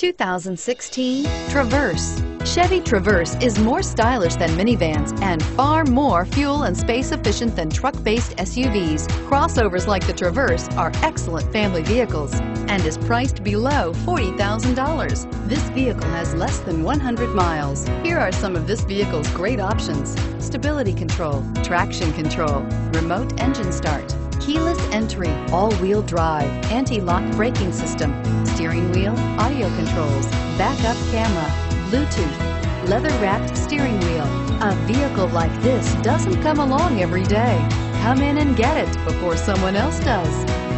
2016 Traverse. Chevy Traverse is more stylish than minivans and far more fuel and space efficient than truck-based SUVs. Crossovers like the Traverse are excellent family vehicles and is priced below $40,000. This vehicle has less than 100 miles. Here are some of this vehicle's great options. Stability control, traction control, remote engine start, keyless entry, all-wheel drive, anti-lock braking system, steering wheel, audio controls, backup camera, Bluetooth, leather-wrapped steering wheel. A vehicle like this doesn't come along every day. Come in and get it before someone else does.